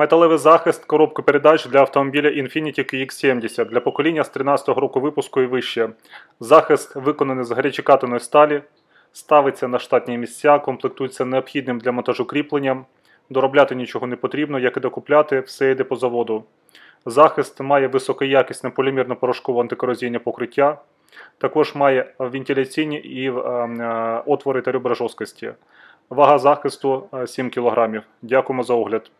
Металевий захист коробки передач для автомобіля Infiniti QX70 для покоління з 13-го року випуску і вище. Захист виконаний з гарячекатаної сталі, ставиться на штатні місця, комплектується необхідним для монтажу кріпленням. Доробляти нічого не потрібно, як і докупляти, все йде по заводу. Захист має високоякісне полімірно-порошкове антикорозійне покриття. Також має вентиляційні і е, е, отвори та ребра жорсткості. Вага захисту е, 7 кг. Дякуємо за огляд.